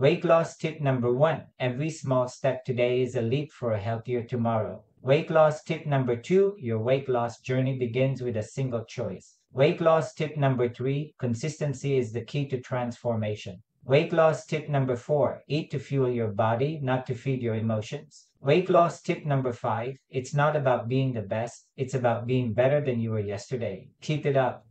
Weight loss tip number one every small step today is a leap for a healthier tomorrow. Weight loss tip number two your weight loss journey begins with a single choice. Weight loss tip number three consistency is the key to transformation. Weight loss tip number four eat to fuel your body, not to feed your emotions. Weight loss tip number five it's not about being the best, it's about being better than you were yesterday. Keep it up.